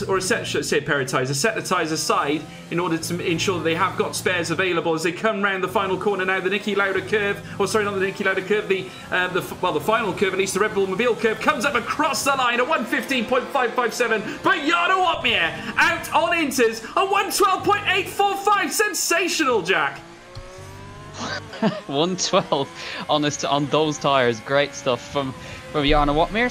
or a set, say pair set the tyres aside in order to ensure that they have got spares available as they come round the final corner now. The Niki Lauda curve, or sorry, not the Niki Lauda curve, the, uh, the well, the final curve, at least the Red Bull Mobile curve, comes up across the line at 115.557. But Jarno Opmeer out on Inters at 112.845. Sensational, Jack. 112 on this on those tires. Great stuff from from Jarno Opmeer.